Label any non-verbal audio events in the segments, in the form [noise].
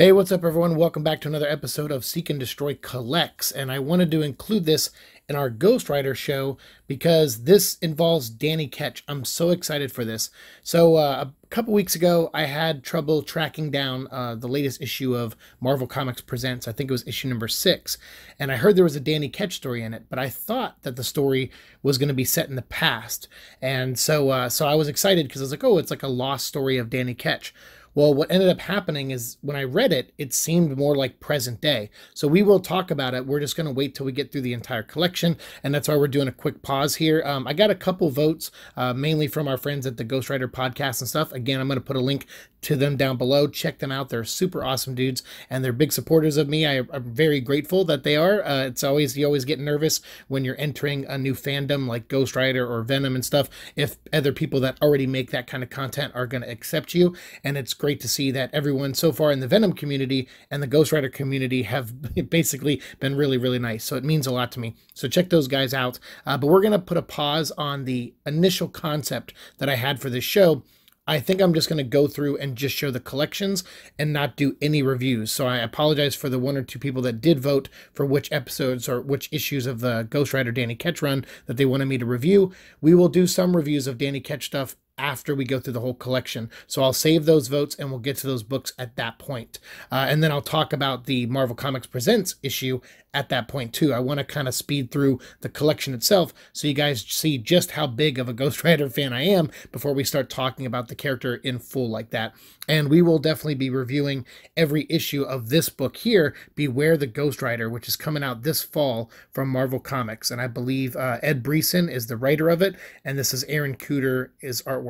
Hey, what's up, everyone? Welcome back to another episode of Siike and Destroy Collects. And I wanted to include this in our Ghost Rider show because this involves Danny Ketch. I'm so excited for this. So, uh, a couple weeks ago, I had trouble tracking down uh, the latest issue of Marvel Comics Presents. I think it was issue number six. And I heard there was a Danny Ketch story in it, but I thought that the story was going to be set in the past. And so, uh, so I was excited because I was like, oh, it's like a lost story of Danny Ketch. Well, what ended up happening is when I read it, it seemed more like present day. So we will talk about it. We're just going to wait till we get through the entire collection, and that's why we're doing a quick pause here. Um, I got a couple votes, uh, mainly from our friends at the Ghost Rider podcast and stuff. Again, I'm going to put a link to them down below. Check them out. They're super awesome dudes, and they're big supporters of me. I, am very grateful that they are. Uh, it's always you always get nervous when you're entering a new fandom like Ghost Rider or Venom and stuff. If other people that already make that kind of content are going to accept you, and it's great to see that everyone so far in the Venom community and the Ghost Rider community have [laughs] basically been really, really nice. So it means a lot to me. So check those guys out. Uh, but we're going to put a pause on the initial concept that I had for this show. I think I'm just going to go through and just show the collections and not do any reviews. So I apologize for the one or two people that did vote for which episodes or which issues of the Ghost Rider Danny Ketch run that they wanted me to review. We will do some reviews of Danny Ketch stuff after we go through the whole collection. So I'll save those votes and we'll get to those books at that point. Uh, and then I'll talk about the Marvel Comics Presents issue at that point too. I want to kind of speed through the collection itself so you guys see just how big of a [laughs] Ghost Rider fan I am before we start talking about the character in full like that. And we will definitely be reviewing every issue of this book here, Beware the Ghost Rider, which is coming out this fall from Marvel Comics. And I believe uh, Ed Brisson is the writer of it, and this is Aaron Kuder is artwork.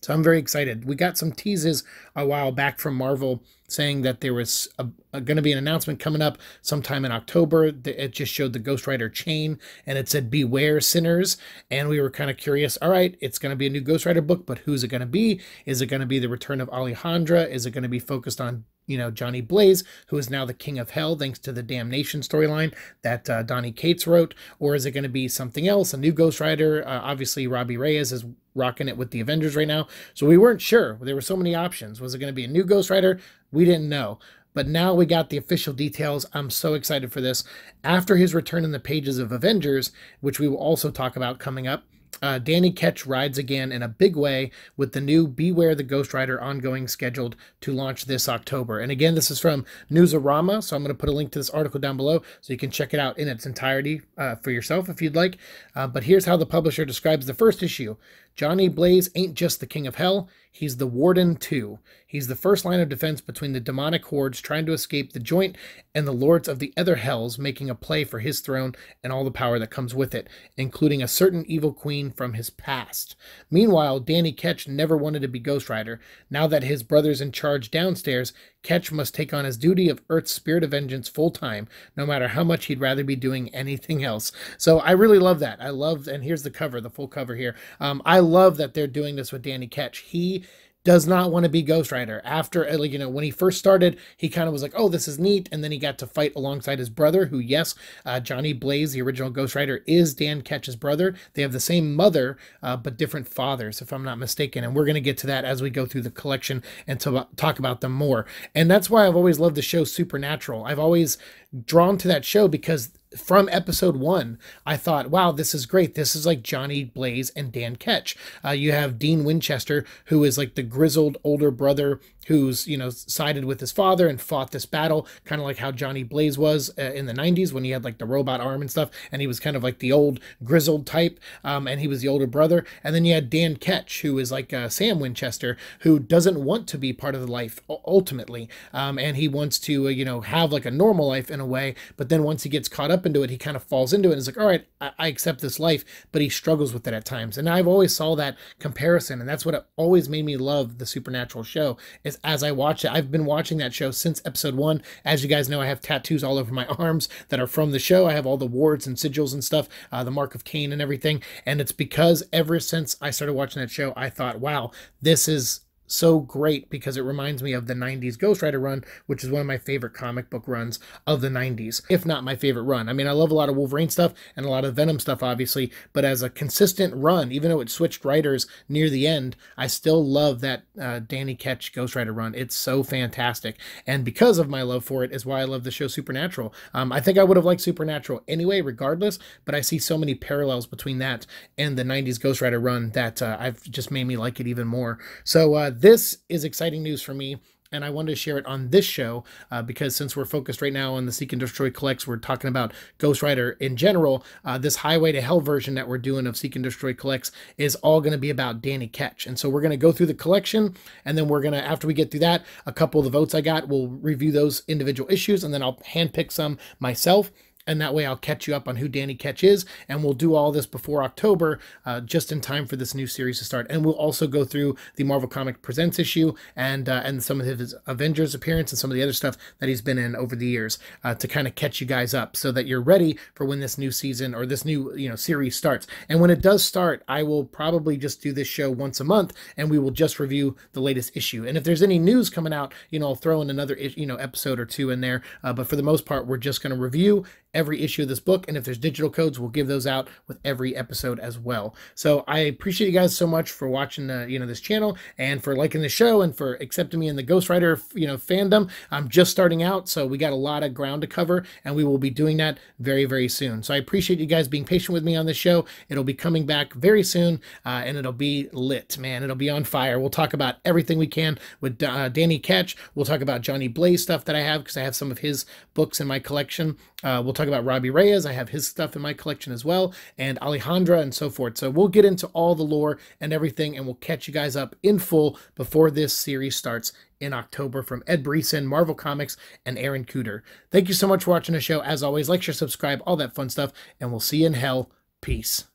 So I'm very excited. We got some teases a while back from Marvel saying that there was going to be an announcement coming up sometime in October. It just showed the Ghost Rider chain and it said "Beware sinners," and we were kind of curious. All right, it's going to be a new Ghost Rider book, but who's it going to be? Is it going to be the return of Alejandra? Is it going to be focused on you know, Johnny Blaze, who is now the king of hell thanks to the Damnation storyline that uh, Donny Cates wrote? Or is it going to be something else, a new Ghost Rider? Uh, obviously, Robbie Reyes is rocking it with the Avengers right now. So we weren't sure. There were so many options. Was it going to be a new Ghost Rider? We didn't know. But now we got the official details. I'm so excited for this. After his return in the pages of Avengers, which we will also talk about coming up, uh, Danny Ketch rides again in a big way with the new Beware the Ghost Rider ongoing scheduled to launch this October. And again, this is from Newsarama, so I'm going to put a link to this article down below so you can check it out in its entirety uh, for yourself if you'd like. Uh, but here's how the publisher describes the first issue. Johnny Blaze ain't just the king of hell, he's the warden too. He's the first line of defense between the demonic hordes trying to escape the joint and the lords of the other hells making a play for his throne and all the power that comes with it, including a certain evil queen from his past. Meanwhile, Danny Ketch never wanted to be Ghost Rider. Now that his brother's in charge downstairs, Ketch must take on his duty of Earth's spirit of vengeance full time, no matter how much he'd rather be doing anything else. So I really love that. I love, and here's the cover, the full cover here. Um, I love that they're doing this with Danny Ketch. He does not want to be Ghost Rider. After, uh, like, you know, when he first started, he kind of was like, oh, this is neat. And then he got to fight alongside his brother, who, yes, uh, Johnny Blaze, the original Ghost Rider, is Dan Ketch's brother. They have the same mother, uh, but different fathers, if I'm not mistaken. And we're going to get to that as we go through the collection and to talk about them more. And that's why I've always loved the show Supernatural. I've always drawn to that show because from episode one, I thought, wow, this is great. This is like Johnny Blaze and Dan Ketch. Uh, you have Dean Winchester, who is like the grizzled older brother who's, you know, sided with his father and fought this battle, kind of like how Johnny Blaze was uh, in the 90s when he had like the robot arm and stuff. And he was kind of like the old grizzled type, um, and he was the older brother. And then you had Dan Ketch, who is like uh, Sam Winchester, who doesn't want to be part of the life ultimately. Um, and he wants to, uh, you know, have like a normal life in a way. But then once he gets caught up into it, he kind of falls into it and is like, all right, I, I accept this life, but he struggles with it at times. And I've always saw that comparison, and that's what always made me love the Supernatural show. Is as I watch it, I've been watching that show since episode one. As you guys know, I have tattoos all over my [laughs] arms that are from the show. I have all the wards and sigils and stuff, uh, the mark of Cain and everything. And it's because ever since I started watching that show, I thought, wow, this is so great because it reminds me of the 90s Ghost Rider run, which is one of my favorite comic book runs of the 90s, if not my favorite run. I mean, I love a lot of Wolverine stuff and a lot of Venom stuff, obviously, but as a consistent run, even though it switched writers near the end, I still love that uh, Danny Ketch Ghost Rider run. It's so fantastic. And because of my love for it, is why I love the show Supernatural. Um, I think I would have liked Supernatural anyway, regardless, but I see so many parallels between that and the 90s Ghost Rider run that uh, I've just made me like it even more. So, uh, this is exciting news for me and I wanted to share it on this show uh, because since we're focused right now on the Siike and Destroy Collects, we're talking about Ghost Rider in general. Uh, this Highway to Hell version that we're doing of Siike and Destroy Collects is all going to be about Danny Ketch. And so we're going to go through the collection, and then we're going to, after we get through that, a couple of the votes I got, we'll review those individual issues, and then I'll handpick some myself and that way I'll catch you up on who Danny Ketch is, and we'll do all this before October, uh, just in time for this new series to start. And we'll also go through the Marvel Comic Presents issue and uh, and some of his Avengers appearance and some of the other stuff that he's been in over the years uh, to kind of catch you guys up, so that you're ready for when this new season or this new you know series starts. And when it does start, I will probably just do this show once a month, and we will just review the latest issue. And if there's any news coming out, you know, I'll throw in another you know episode or two in there. Uh, but for the most part, we're just going to review every issue of this book. And if there's digital codes, we'll give those out with every episode as well. So I appreciate you guys so much for watching, uh, you know, this channel and for liking the show and for accepting me in the Ghost Rider, you know, fandom. I'm just starting out, so we got a lot of ground to cover, and we will be doing that very, very soon. So I appreciate you guys being patient with me on this show. It'll be coming back very soon, uh, and it'll be lit, man. It'll be on fire. We'll talk about everything we can with uh, Danny Ketch. We'll talk about Johnny Blaze stuff that I have because I have some of his books in my collection. Uh, we'll talk about Robbie Reyes. I have his stuff in my collection as well, and Alejandra and so forth. So we'll get into all the lore and everything, and we'll catch you guys up in full before this series starts in October from Ed Brisson, Marvel Comics, and Aaron Kuder. Thank you so much for watching the show. As always, like, share, subscribe, all that fun stuff, and we'll see you in hell. Peace.